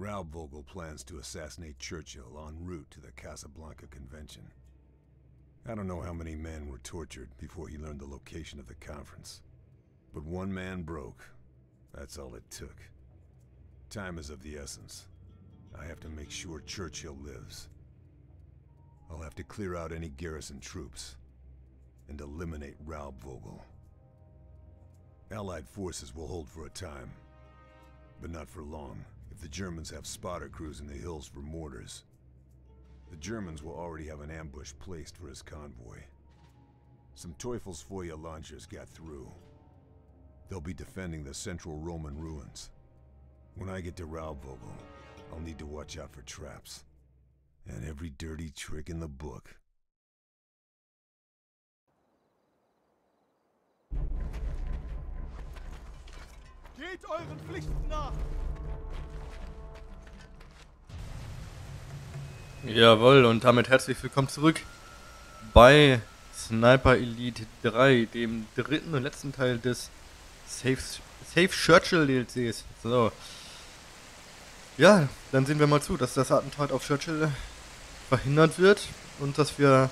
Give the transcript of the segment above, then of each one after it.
Raubvogel plans to assassinate Churchill en route to the Casablanca Convention. I don't know how many men were tortured before he learned the location of the conference. But one man broke. That's all it took. Time is of the essence. I have to make sure Churchill lives. I'll have to clear out any garrison troops and eliminate Raubvogel. Allied forces will hold for a time, but not for long the Germans have spotter crews in the hills for mortars. The Germans will already have an ambush placed for his convoy. Some Teufelsfeuer launchers got through. They'll be defending the central Roman ruins. When I get to Raubvogel, I'll need to watch out for traps. And every dirty trick in the book. Geht euren Pflichten nach! Jawohl, und damit herzlich willkommen zurück bei Sniper Elite 3, dem dritten und letzten Teil des Safe, Safe Churchill DLCs. So. Ja, dann sehen wir mal zu, dass das Attentat auf Churchill verhindert wird und dass wir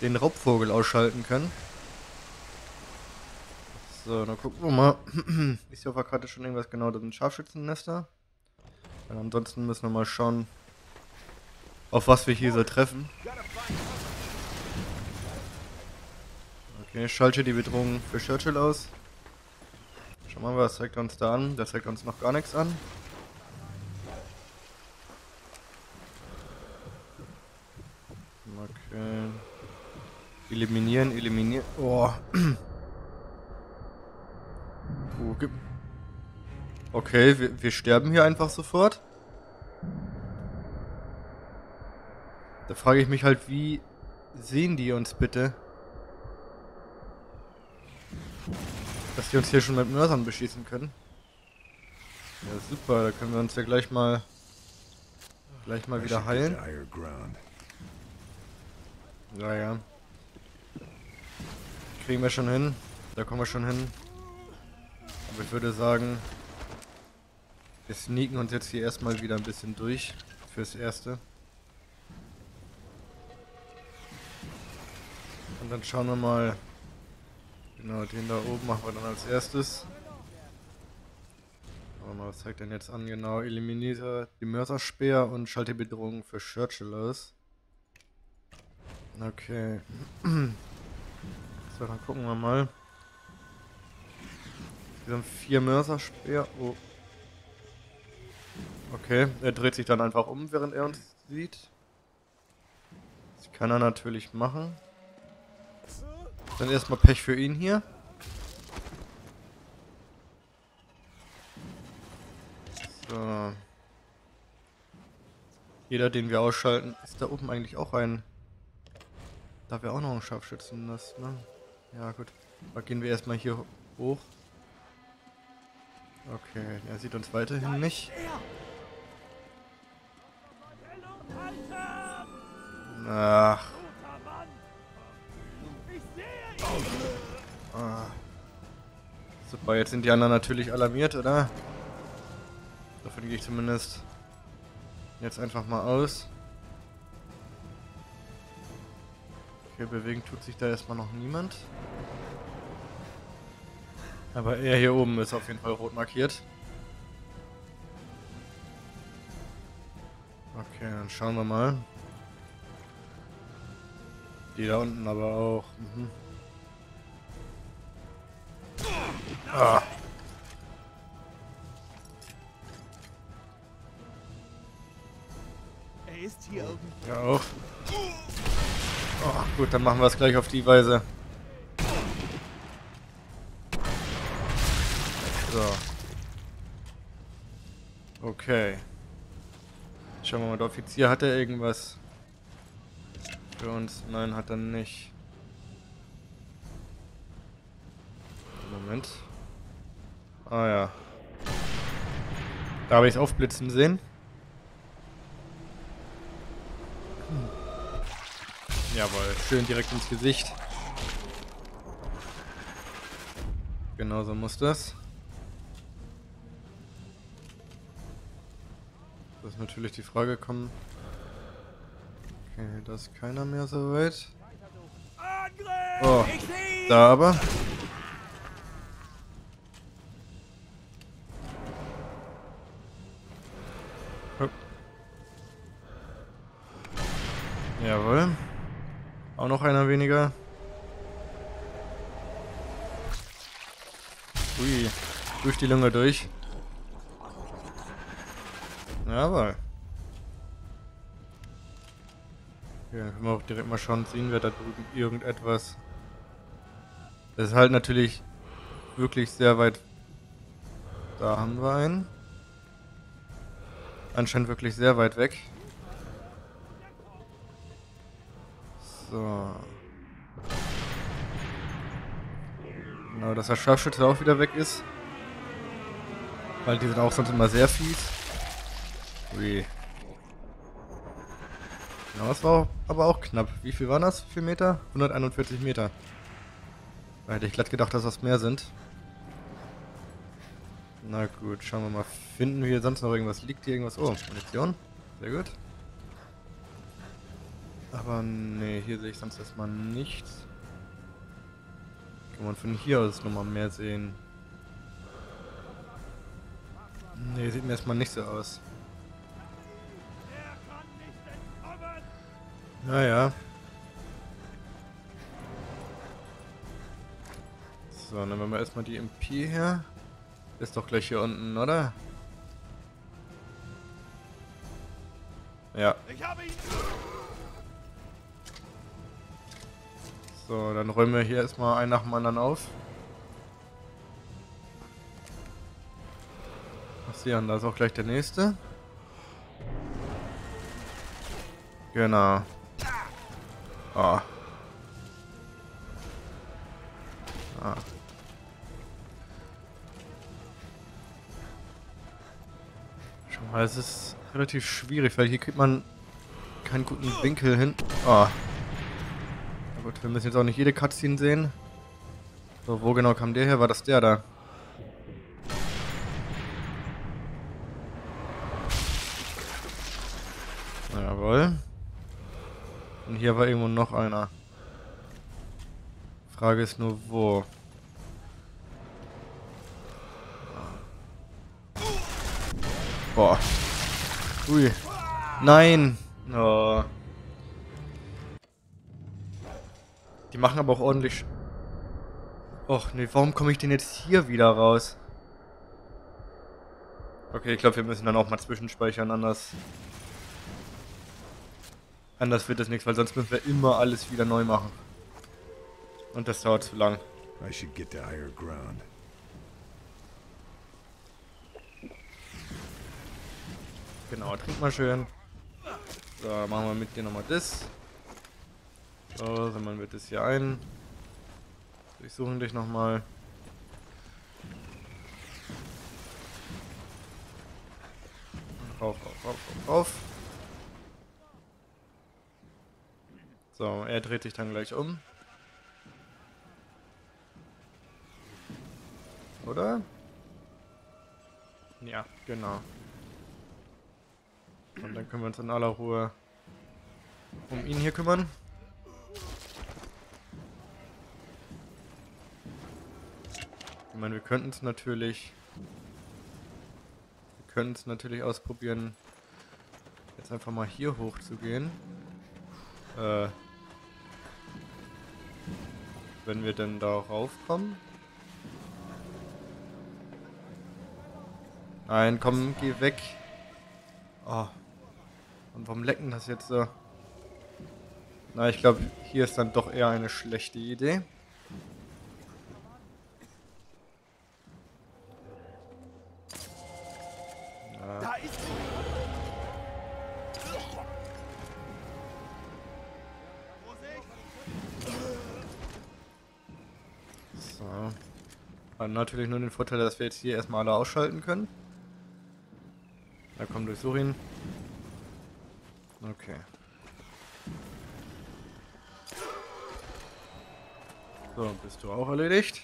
den Raubvogel ausschalten können. So, dann gucken wir mal. Ist hier auf der Karte schon irgendwas genau? Das sind Scharfschützennester. Und ansonsten müssen wir mal schauen, auf was wir hier so treffen. Okay, schalte die Bedrohung für Churchill aus. Schauen wir mal, was zeigt uns da an? Das zeigt uns noch gar nichts an. Okay. Eliminieren, eliminieren. Oh. okay, wir, wir sterben hier einfach sofort. Da frage ich mich halt, wie sehen die uns bitte? Dass die uns hier schon mit Mörsern beschießen können. Ja, super, da können wir uns ja gleich mal gleich mal wieder heilen. Ja, ja. Kriegen wir schon hin. Da kommen wir schon hin. Aber ich würde sagen, wir sneaken uns jetzt hier erstmal wieder ein bisschen durch. Fürs Erste. Dann schauen wir mal. Genau, den da oben machen wir dann als erstes. Schauen wir mal, was zeigt denn jetzt an? Genau, eliminiere die Mörserspeer und schalte Bedrohung für Churchill aus. Okay. So, dann gucken wir mal. Wir haben vier Mörserspeer. Oh. Okay, er dreht sich dann einfach um, während er uns sieht. Das kann er natürlich machen. Dann erstmal Pech für ihn hier. So. Jeder, den wir ausschalten, ist da oben eigentlich auch ein... Da wäre auch noch ein Scharfschützen, das, ne? Ja, gut. Aber gehen wir erstmal hier hoch. Okay, er sieht uns weiterhin nicht. Ach. Super, jetzt sind die anderen natürlich alarmiert, oder? Davon gehe ich zumindest jetzt einfach mal aus. Okay, bewegen tut sich da erstmal noch niemand. Aber er hier oben ist auf jeden Fall rot markiert. Okay, dann schauen wir mal. Die da unten aber auch. Mhm. Ah. Er ist hier irgendwie. Ja auch. Oh, gut, dann machen wir es gleich auf die Weise. So. Okay. Schauen wir mal, der Offizier hat er irgendwas für uns? Nein, hat er nicht. Moment. Ah ja. Da habe ich es aufblitzen sehen. Hm. Jawohl, schön direkt ins Gesicht. Genauso muss das. Das ist natürlich die Frage, kommen... Okay, da ist keiner mehr so weit. Angriff! Oh, da aber. Auch noch einer weniger. Ui, durch die Lunge durch. Jawohl. Ja, können wir auch direkt mal schauen, sehen wir da drüben irgendetwas. Das ist halt natürlich wirklich sehr weit. Da haben wir einen. Anscheinend wirklich sehr weit weg. So. Genau, dass der Scharfschütze auch wieder weg ist. Weil die sind auch sonst immer sehr fies. Ui. Ja, das war aber auch knapp. Wie viel waren das? 4 Meter? 141 Meter. Da hätte ich glatt gedacht, dass das mehr sind. Na gut, schauen wir mal. Finden wir hier sonst noch irgendwas? Liegt hier irgendwas? Oh, Munition. Sehr gut. Aber nee, hier sehe ich sonst erstmal nichts. Kann man von hier aus nochmal mehr sehen? Nee, sieht mir erstmal nicht so aus. Naja. So, dann nehmen wir erstmal die MP her. Ist doch gleich hier unten, oder? Ja. Ich habe ihn! So, dann räumen wir hier erstmal einen nach dem anderen auf. Ach, sie an, da ist auch gleich der nächste. Genau. Ah. Ah. Schau mal, es ist relativ schwierig, weil hier kriegt man keinen guten Winkel hin. Ah. Na gut, wir müssen jetzt auch nicht jede Cutscene sehen. So, wo genau kam der her? War das der da? Jawohl. Und hier war irgendwo noch einer. Frage ist nur, wo. Boah. Ui. Nein. Machen aber auch ordentlich... Och nee, warum komme ich denn jetzt hier wieder raus? Okay, ich glaube, wir müssen dann auch mal zwischenspeichern, anders... Anders wird das nichts, weil sonst müssen wir immer alles wieder neu machen. Und das dauert zu lang. I should get to higher ground. Genau, trink mal schön. So, machen wir mit dir nochmal das. So, sammeln wir das hier ein. Durchsuchen dich nochmal. Rauf, rauf, rauf, rauf, rauf. So, er dreht sich dann gleich um. Oder? Ja, genau. Und dann können wir uns in aller Ruhe um ihn hier kümmern. Ich meine, wir könnten es natürlich... Wir könnten es natürlich ausprobieren, jetzt einfach mal hier hoch zu gehen. Äh, wenn wir denn da raufkommen. Nein, komm, geh weg. Oh. Und warum lecken das jetzt so? Na, ich glaube, hier ist dann doch eher eine schlechte Idee. So. Hat natürlich nur den Vorteil, dass wir jetzt hier erstmal alle ausschalten können. Da kommt durchsuch ihn. Okay. So, bist du auch erledigt?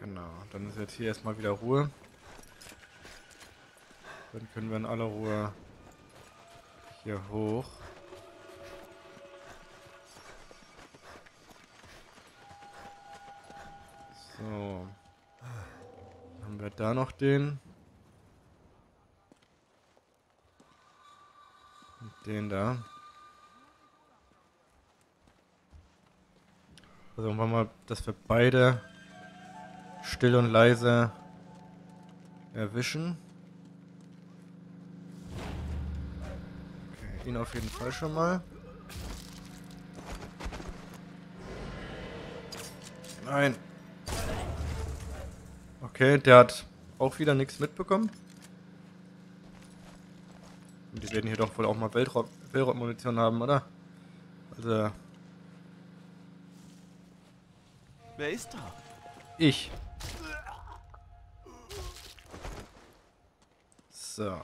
Genau, dann ist jetzt hier erstmal wieder Ruhe. Dann können wir in aller Ruhe hier hoch. So. Haben wir da noch den? Und den da. Versuchen wir mal, dass wir beide still und leise erwischen. Okay, ihn auf jeden Fall schon mal. Nein. Okay, der hat auch wieder nichts mitbekommen. Und die werden hier doch wohl auch mal Weltraum Weltraummunition haben, oder? Also, Wer ist da? ich. So.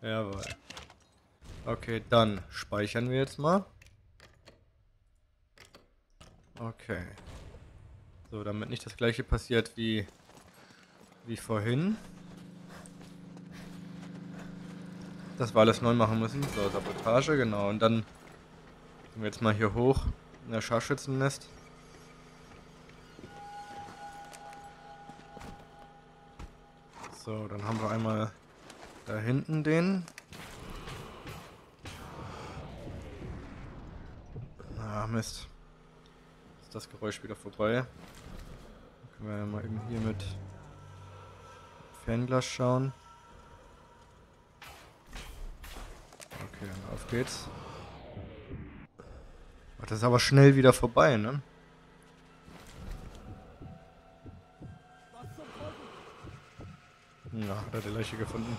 Jawohl. Okay, dann speichern wir jetzt mal. Okay. So, damit nicht das gleiche passiert wie, wie vorhin. Das wir alles neu machen müssen. So, Sabotage, genau. Und dann gehen wir jetzt mal hier hoch in das Scharfschützennest. So, dann haben wir einmal da hinten den. Ah, Mist. Ist das Geräusch wieder vorbei. Dann können wir ja mal eben hier mit Fernglas schauen. Okay, dann auf geht's. Ach, das ist aber schnell wieder vorbei, ne? Ja, hat er die Leiche gefunden.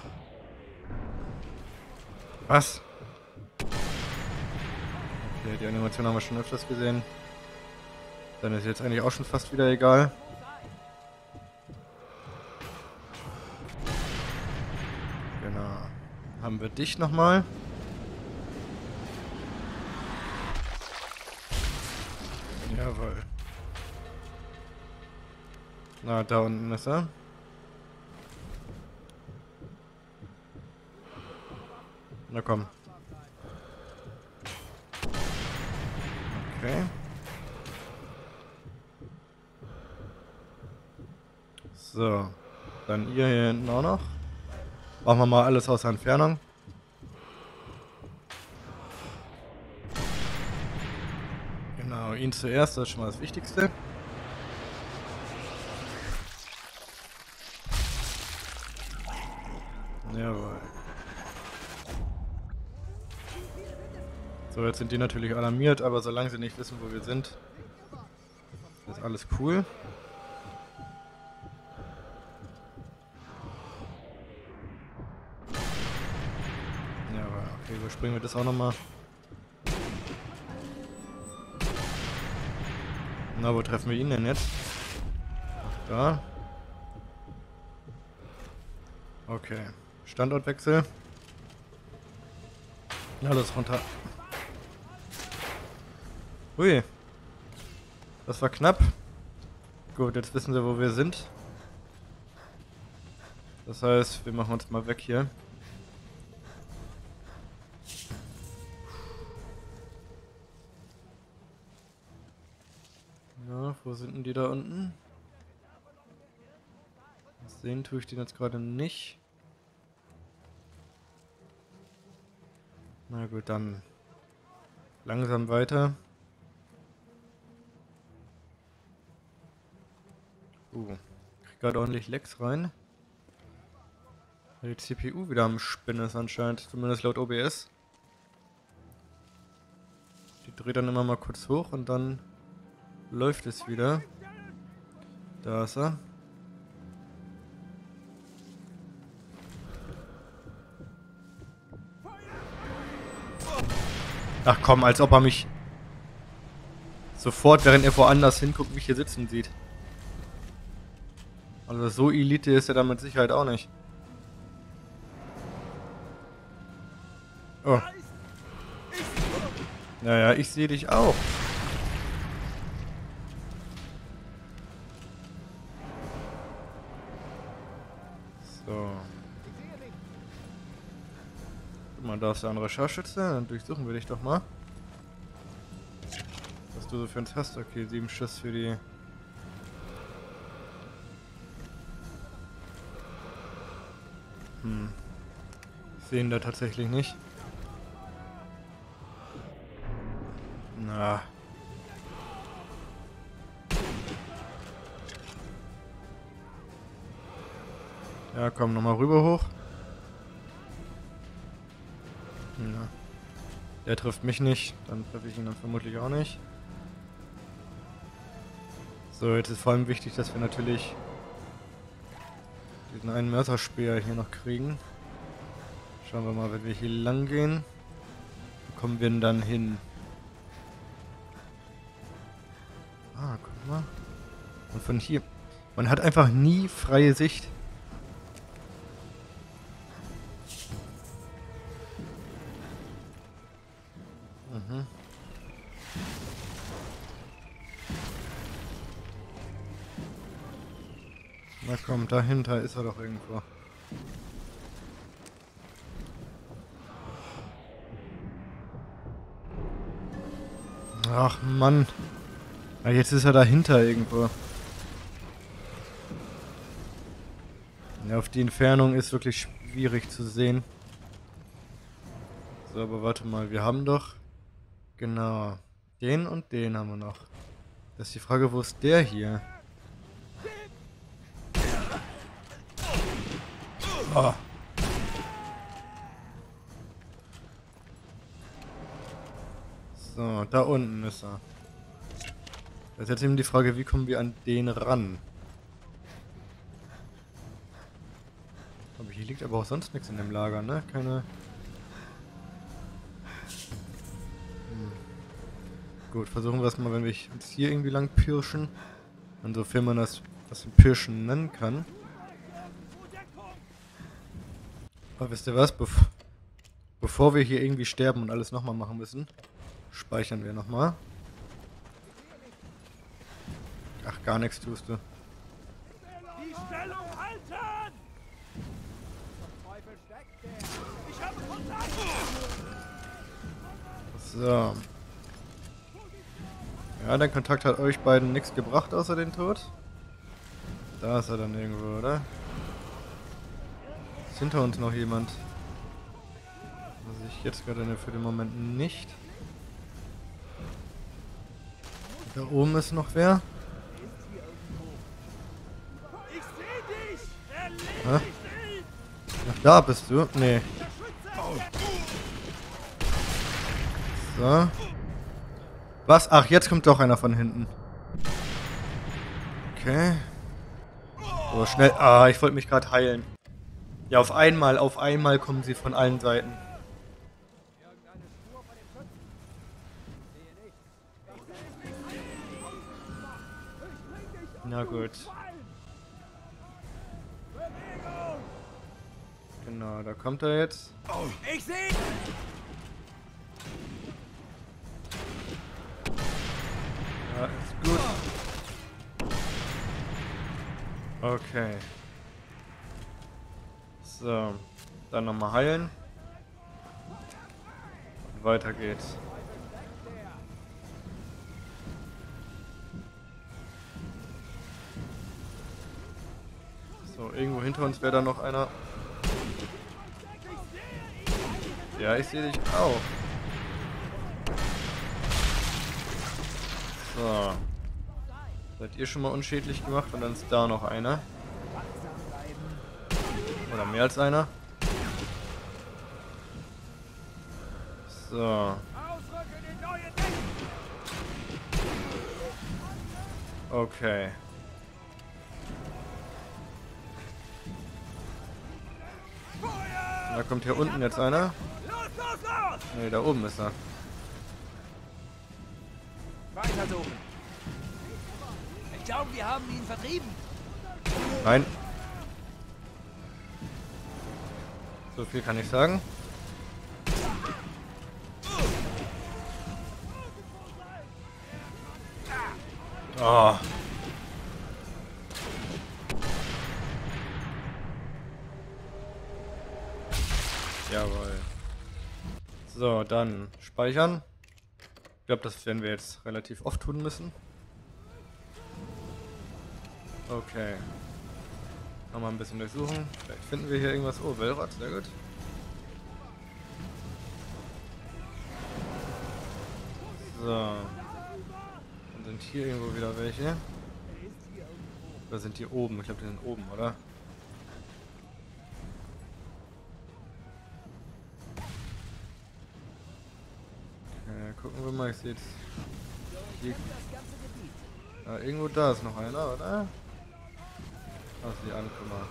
Was? Okay, die Animation haben wir schon öfters gesehen. Dann ist jetzt eigentlich auch schon fast wieder egal. Genau. Haben wir dich nochmal. Jawohl. Na, da unten ist er. Na komm. Okay. So. Dann ihr hier hinten auch noch. Machen wir mal alles aus Entfernung. Genau, ihn zuerst, das ist schon mal das Wichtigste. Jawohl. So, jetzt sind die natürlich alarmiert, aber solange sie nicht wissen, wo wir sind, ist alles cool. Überspringen wir das auch nochmal. Na, wo treffen wir ihn denn jetzt? Ach, da. Okay. Standortwechsel. Alles runter. Hui. Das war knapp. Gut, jetzt wissen sie, wo wir sind. Das heißt, wir machen uns mal weg hier. Sind denn die da unten? Sehen tue ich den jetzt gerade nicht. Na gut, dann langsam weiter. Uh, krieg gerade ordentlich Lecks rein. Weil die CPU wieder am Spinnen ist anscheinend, zumindest laut OBS. Die dreht dann immer mal kurz hoch und dann läuft es wieder. Da ist er. Ach komm, als ob er mich sofort, während er woanders hinguckt, mich hier sitzen sieht. Also so Elite ist er da mit Sicherheit auch nicht. Oh. Naja, ich sehe dich auch. Guck mal, da ist der andere Scharfschütze. Dann durchsuchen wir dich doch mal. Was du so für uns hast. Okay, sieben Schuss für die... Hm. Ich sehe ihn da tatsächlich nicht. Na. Ja, komm, nochmal rüber hoch. Ja. Der trifft mich nicht, dann treffe ich ihn dann vermutlich auch nicht. So, jetzt ist vor allem wichtig, dass wir natürlich diesen einen Mörserspeer hier noch kriegen. Schauen wir mal, wenn wir hier lang gehen. Wo kommen wir denn dann hin? Ah, guck mal. Und von hier. Man hat einfach nie freie Sicht. Dahinter ist er doch irgendwo. Ach Mann. Jetzt ist er dahinter irgendwo. Ja, auf die Entfernung ist wirklich schwierig zu sehen. So, aber warte mal, wir haben doch... Genau. Den und den haben wir noch. Das ist die Frage, wo ist der hier? Oh. So, da unten ist er. Das ist jetzt eben die Frage, wie kommen wir an den ran? Aber hier liegt aber auch sonst nichts in dem Lager, ne? Keine... Hm. Gut, versuchen wir es mal, wenn wir uns hier irgendwie lang pirschen. Insofern man das, das Pirschen nennen kann. Aber wisst ihr was? Bef bevor wir hier irgendwie sterben und alles nochmal machen müssen, speichern wir nochmal. Ach, gar nichts tust du. Die Stellung halten! Ich habe Kontakt! So. Ja, der Kontakt hat euch beiden nichts gebracht, außer den Tod. Da ist er dann irgendwo, oder? Ist hinter uns noch jemand? Was ich jetzt gerade für den Moment nicht. Da oben ist noch wer. Hä? Ach, da bist du? Nee. So. Was? Ach, jetzt kommt doch einer von hinten. Okay. So, schnell. Ah, ich wollte mich gerade heilen. Ja, auf einmal, auf einmal kommen sie von allen Seiten. Na gut. Genau, da kommt er jetzt. Ich seh! Ja, ist gut. Okay. So. Dann nochmal heilen. Und weiter geht's. So, irgendwo hinter uns wäre da noch einer. Ja, ich sehe dich auch. So. Seid ihr schon mal unschädlich gemacht und dann ist da noch einer. Oder mehr als einer. So. Okay. Da kommt hier unten jetzt einer. Los, los, los! Ne, da oben ist er. Weitersuchen! Ich glaube, wir haben ihn vertrieben! Nein. So viel kann ich sagen. Oh. Jawohl. So, dann speichern. Ich glaube, das werden wir jetzt relativ oft tun müssen. Okay. Nochmal ein bisschen durchsuchen. Vielleicht finden wir hier irgendwas. Oh, Wellrad, sehr gut. So. Dann sind hier irgendwo wieder welche. Oder sind die oben? Ich glaube, die sind oben, oder? Gucken wir mal. Ich sehe jetzt hier. Ah, irgendwo da ist noch einer, oder? Sieh an, guck mal.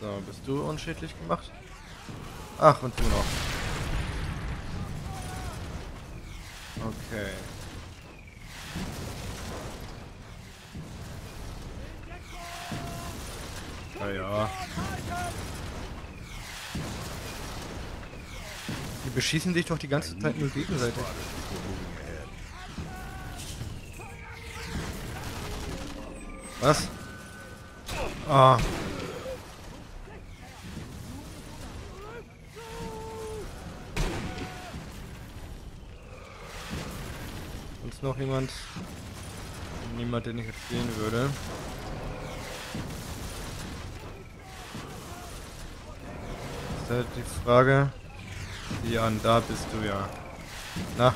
So, bist du unschädlich gemacht? Ach, und du noch. Okay. Ja, ja. Die beschießen sich doch die ganze Zeit nur gegenseitig. Was? Ah. Sonst noch jemand? Niemand, den ich jetzt sehen würde. Ist halt die Frage. Jan, da bist du ja. Na?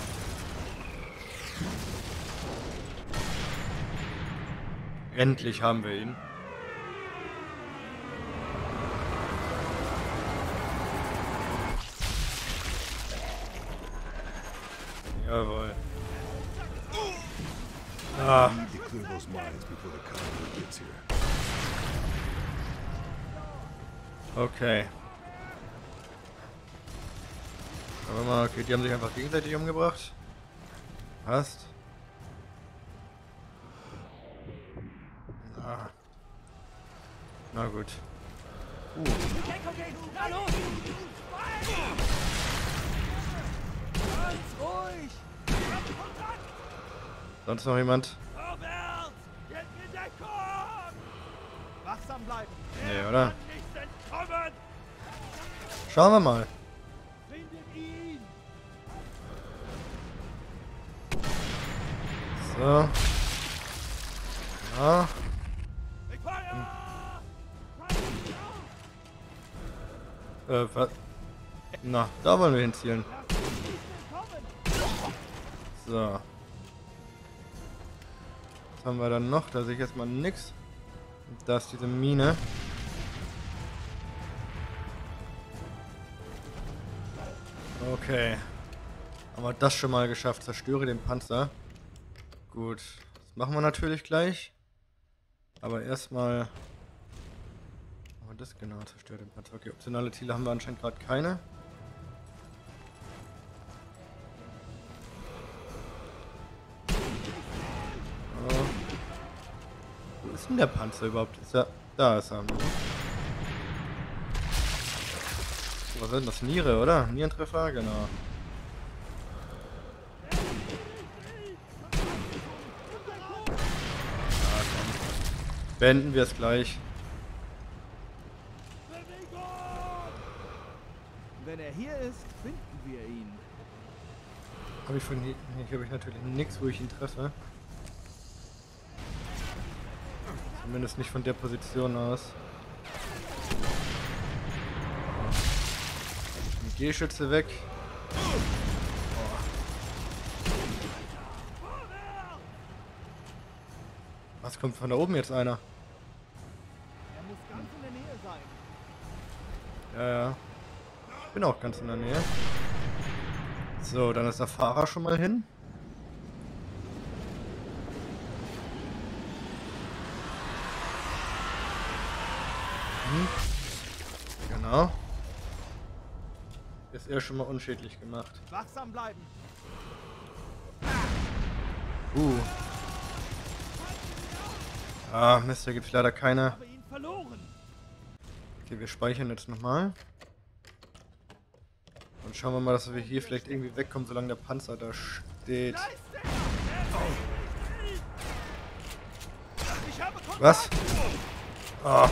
Endlich haben wir ihn. Jawohl. Ah. Okay. Aber mal, okay, die haben sich einfach gegenseitig umgebracht. Passt. Gut. Ruhig! Sonst noch jemand? Wachsam bleiben! Nee, oder? Schauen wir mal. So. Ja. Äh? Na, da wollen wir hinzielen. So. Was haben wir dann noch? Da sehe ich jetzt mal nix. Da ist diese Mine. Okay. Haben wir das schon mal geschafft. Zerstöre den Panzer. Gut. Das machen wir natürlich gleich. Aber erstmal... Das genau zerstört den Panzer. Okay, optionale Ziele haben wir anscheinend gerade keine. So. Wo ist denn der Panzer überhaupt? Ist er. Da ist er. Was denn das? Niere, oder? Nierentreffer? Genau. Beenden wir es gleich. Bewegung! Wenn ist, finden wir ihn. Habe ich von hier. Hier habe ich natürlich nichts, wo ich ihn treffe. Zumindest nicht von der Position aus. G-Schütze weg. Was kommt von da oben jetzt einer? Er muss ganz in der Nähe sein. Ja, ja. Bin auch ganz in der Nähe. So, dann ist der Fahrer schon mal hin. Mhm. Genau. Ist er schon mal unschädlich gemacht. Wachsam bleiben. Uh. Ah, Mist, da gibt's leider keine. Okay, wir speichern jetzt nochmal. Und schauen wir mal, dass wir hier vielleicht irgendwie wegkommen, solange der Panzer da steht. Was? Ah.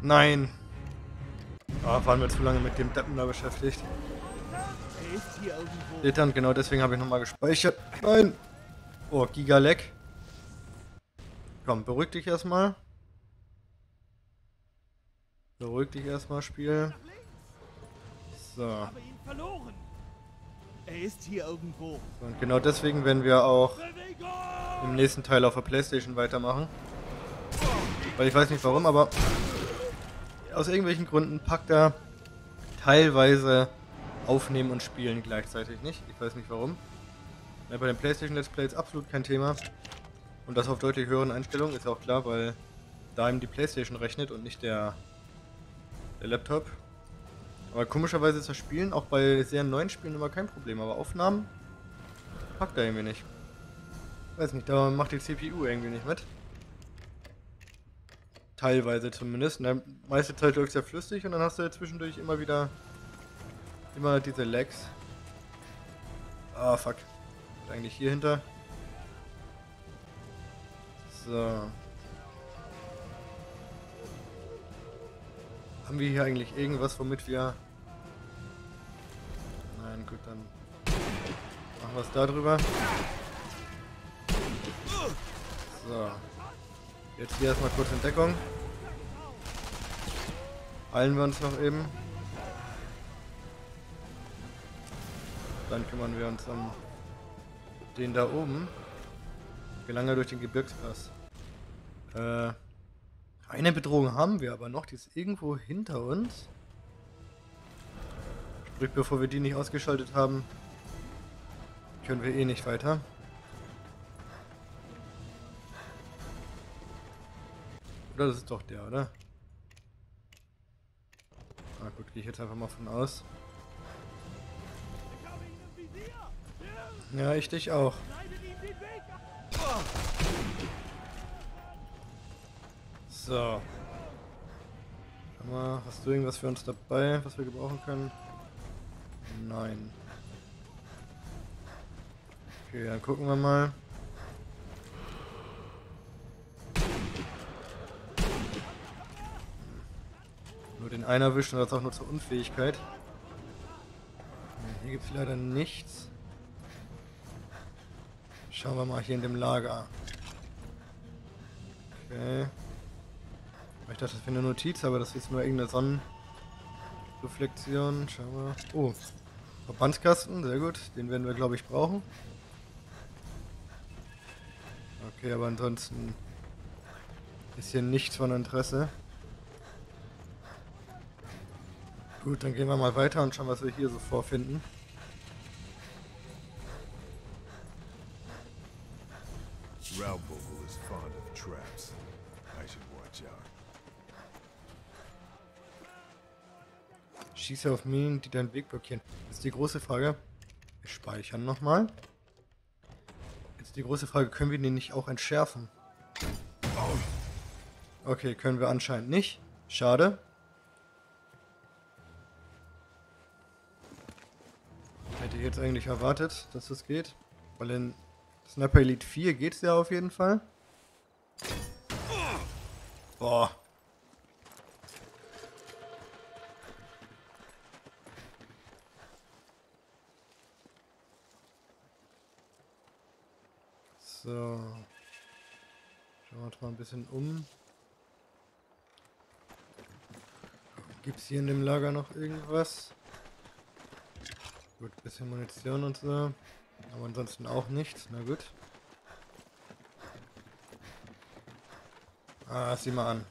Nein. Ah, waren wir zu lange mit dem Deppen da beschäftigt. Er. Littern, genau deswegen habe ich nochmal gespeichert. Nein! Oh, Giga-Leck. Komm, beruhig dich erstmal. Beruhig dich erstmal, Spiel. So. Habe ihn verloren. Er ist hier irgendwo. Und genau deswegen werden wir auch im nächsten Teil auf der Playstation weitermachen. Weil ich weiß nicht warum, aber aus irgendwelchen Gründen packt er teilweise aufnehmen und spielen gleichzeitig nicht. Ich weiß nicht warum. Ja, bei den Playstation Let's Plays absolut kein Thema. Und das auf deutlich höheren Einstellungen ist auch klar, weil da ihm die Playstation rechnet und nicht der, der Laptop. Aber komischerweise ist das Spielen auch bei sehr neuen Spielen immer kein Problem. Aber Aufnahmen packt er irgendwie nicht. Weiß nicht, da macht die CPU irgendwie nicht mit. Teilweise zumindest. In der meiste Zeit läuft es ja flüssig und dann hast du zwischendurch immer wieder immer diese Lags. Ah, fuck. Eigentlich hier hinter. So. Haben wir hier eigentlich irgendwas, womit wir... Nein, gut, dann machen wir es da drüber. So. Jetzt hier erstmal kurz in Deckung. Heilen wir uns noch eben. Dann kümmern wir uns um den da oben. Gelangen wir durch den Gebirgspass. Äh, eine Bedrohung haben wir aber noch, die ist irgendwo hinter uns. Sprich, bevor wir die nicht ausgeschaltet haben, können wir eh nicht weiter. Oder das ist doch der, oder? Ah gut, gehe ich jetzt einfach mal von aus. Ja, ich dich auch. Schneidet ihm den Weg ab. So. Schau mal, hast du irgendwas für uns dabei, was wir gebrauchen können? Nein. Okay, dann gucken wir mal. Nur den einen erwischen, das auch nur zur Unfähigkeit. Hier gibt es leider nichts. Schauen wir mal hier in dem Lager. Okay. Dachte, das wäre eine Notiz, aber das ist nur irgendeine Sonnenreflexion. Schauen wir. Oh, Verbandskasten, sehr gut. Den werden wir, glaube ich, brauchen. Okay, aber ansonsten ist hier nichts von Interesse. Gut, dann gehen wir mal weiter und schauen, was wir hier so vorfinden. Schieße auf Minen, die deinen Weg blockieren. Jetzt die große Frage. Wir speichern nochmal. Jetzt die große Frage, können wir den nicht auch entschärfen? Okay, können wir anscheinend nicht. Schade. Hätte ich jetzt eigentlich erwartet, dass das geht. Weil in Sniper Elite 4 geht's ja auf jeden Fall. Boah. So. Uns mal ein bisschen um. Gibt es hier in dem Lager noch irgendwas? Gut, bisschen Munition und so. Aber ansonsten auch nichts. Na gut. Ah, sieh mal an.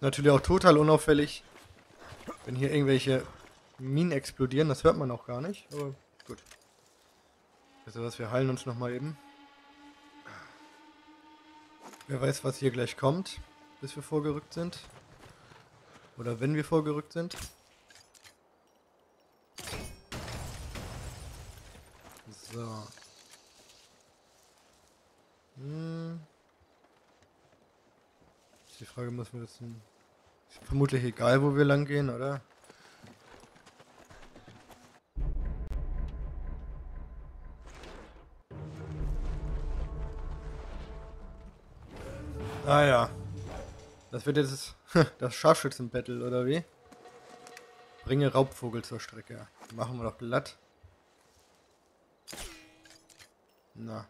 Natürlich auch total unauffällig, wenn hier irgendwelche Minen explodieren. Das hört man auch gar nicht, aber gut. Also was, wir heilen uns nochmal eben. Wer weiß, was hier gleich kommt, bis wir vorgerückt sind. Oder wenn wir vorgerückt sind. So. Hm. Die Frage müssen wir jetzt... Vermutlich egal, wo wir lang gehen, oder? Ah ja. Das wird jetzt das Scharfschützen-Battle, oder wie? Bringe Raubvogel zur Strecke. Machen wir doch glatt. Na.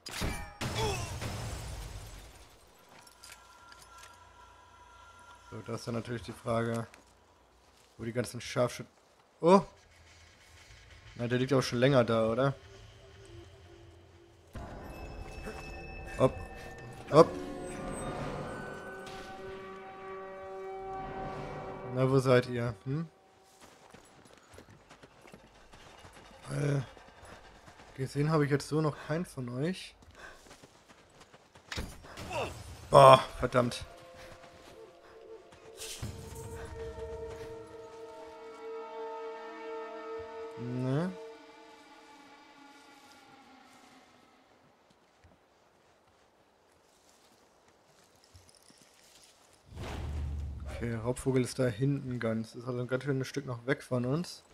So, da ist dann natürlich die Frage, wo die ganzen Scharfschützen... Oh! Na, der liegt auch schon länger da, oder? Hopp. Hopp. Na, wo seid ihr? Hm? Äh, gesehen habe ich jetzt so noch keinen von euch. Boah, verdammt. Raubvogel ist da hinten ganz. Ist also ein ganz schönes Stück noch weg von uns.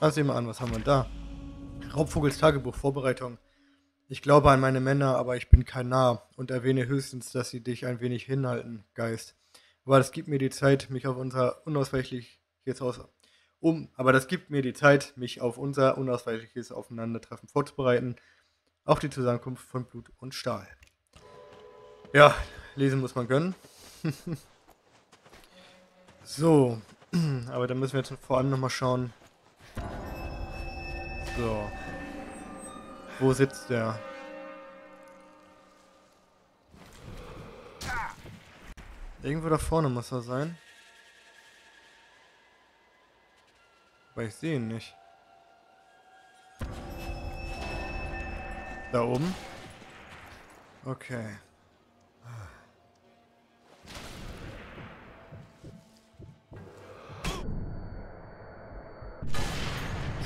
Ah, sehen wir an, was haben wir da? Raubvogels Tagebuch, Vorbereitung. Ich glaube an meine Männer, aber ich bin kein Narr und erwähne höchstens, dass sie dich ein wenig hinhalten, Geist. Aber das gibt mir die Zeit, mich auf unser unausweichliches Aus um, aber das gibt mir die Zeit, mich auf unser unausweichliches Aufeinandertreffen vorzubereiten, auf die Zusammenkunft von Blut und Stahl. Ja, lesen muss man gönnen. so, aber dann müssen wir jetzt vor allem nochmal schauen, so. Wo sitzt der? Irgendwo da vorne muss er sein. Aber ich sehe ihn nicht. Da oben? Okay.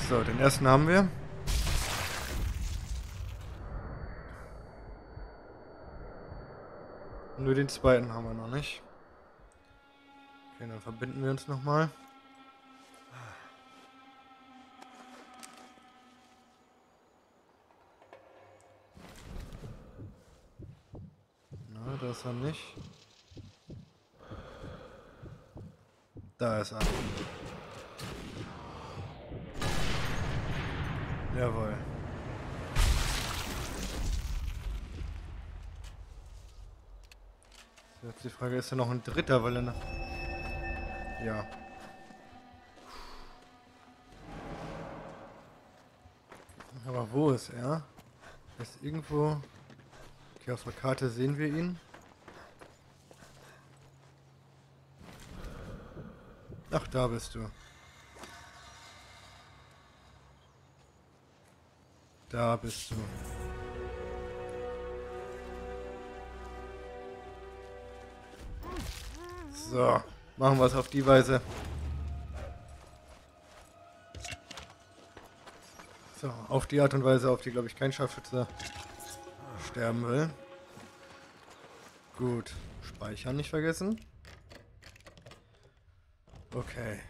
So, den ersten haben wir. Nur den zweiten haben wir noch nicht. Okay, dann verbinden wir uns nochmal. Na, da ist er nicht. Da ist er. Jawohl. Jetzt die Frage, ist da noch ein dritter, weil er noch... Ja. Aber wo ist er? Ist irgendwo... Okay, auf der Karte sehen wir ihn. Ach, da bist du. Da bist du. So, machen wir es auf die Weise. So, auf die Art und Weise, auf die, glaube ich, kein Scharfschütze sterben will. Gut, speichern nicht vergessen. Okay.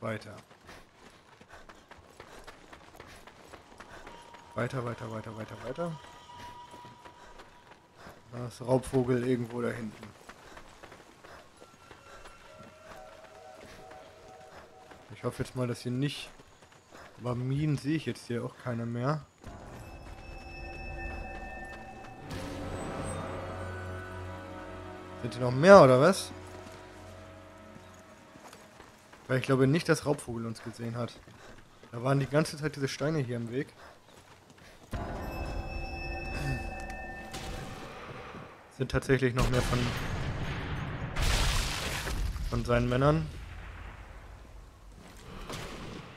Weiter. Weiter, weiter, weiter, weiter, weiter. Da ist Raubvogel irgendwo da hinten. Ich hoffe jetzt mal, dass hier nicht... Aber Minen sehe ich jetzt hier auch keine mehr. Sind hier noch mehr oder was? Weil ich glaube nicht, dass Raubvogel uns gesehen hat. Da waren die ganze Zeit diese Steine hier im Weg. Sind tatsächlich noch mehr von von seinen Männern.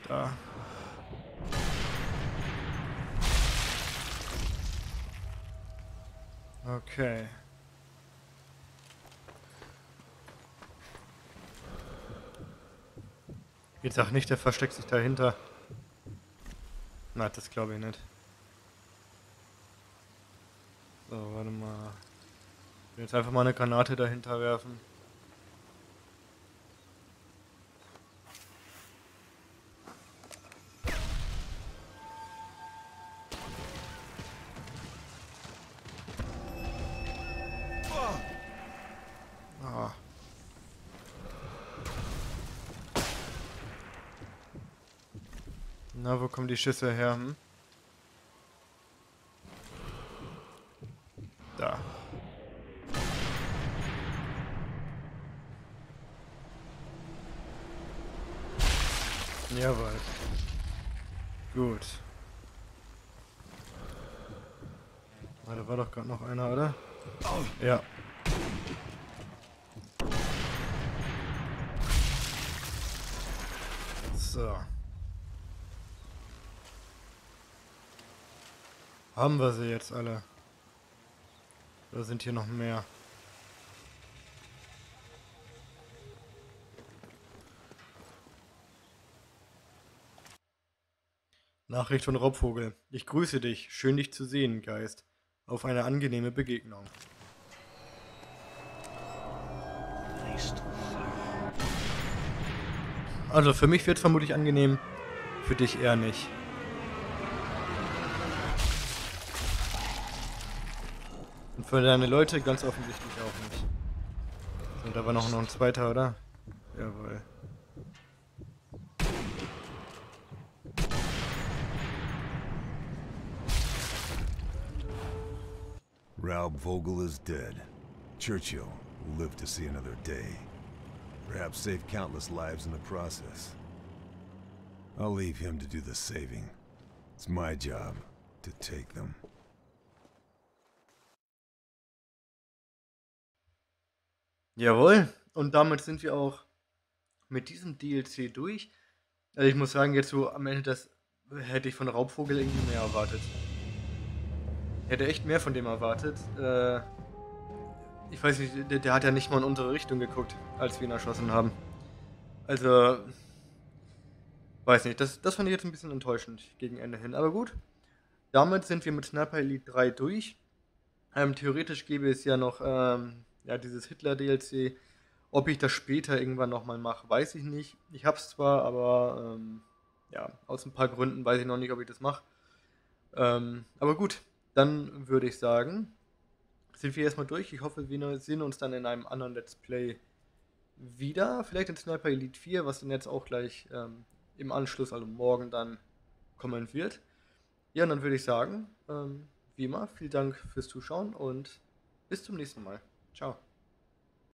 Da. Okay. Jetzt sag nicht, der versteckt sich dahinter. Na, das glaube ich nicht. Jetzt einfach mal eine Granate dahinter werfen. Ah. Na, wo kommen die Schüsse her? Hm? Ah, da war doch gerade noch einer, oder? Ja. So. Haben wir sie jetzt alle? Oder sind hier noch mehr? Nachricht von Raubvogel. Ich grüße dich. Schön dich zu sehen, Geist. Auf eine angenehme Begegnung. Also für mich wird vermutlich angenehm, für dich eher nicht. Und für deine Leute ganz offensichtlich auch nicht. So, da war noch, noch ein zweiter, oder? Jawohl. Raub Vogel is dead. Churchill will live to see another day. Perhaps save countless lives in the process. I'll leave him to do the saving. It's my job to take them. Jawohl. Und damit sind wir auch mit diesem DLC durch. Also ich muss sagen, jetzt so am Ende, das hätte ich von Raubvogel irgendwie mehr erwartet. Hätte echt mehr von dem erwartet. Äh, ich weiß nicht, der, der, hat ja nicht mal in unsere Richtung geguckt, als wir ihn erschossen haben. Also, weiß nicht, das, das fand ich jetzt ein bisschen enttäuschend gegen Ende hin. Aber gut, damit sind wir mit Sniper Elite 3 durch. Ähm, theoretisch gäbe es ja noch ähm, ja, dieses Hitler-DLC. Ob ich das später irgendwann nochmal mache, weiß ich nicht. Ich habe es zwar, aber ähm, ja, aus ein paar Gründen weiß ich noch nicht, ob ich das mache. Ähm, aber gut, dann würde ich sagen, sind wir erstmal durch. Ich hoffe, wir sehen uns dann in einem anderen Let's Play wieder. Vielleicht in Sniper Elite 4, was dann jetzt auch gleich ähm, im Anschluss, also morgen dann kommen wird. Ja, und dann würde ich sagen, ähm, wie immer, vielen Dank fürs Zuschauen und bis zum nächsten Mal. Ciao.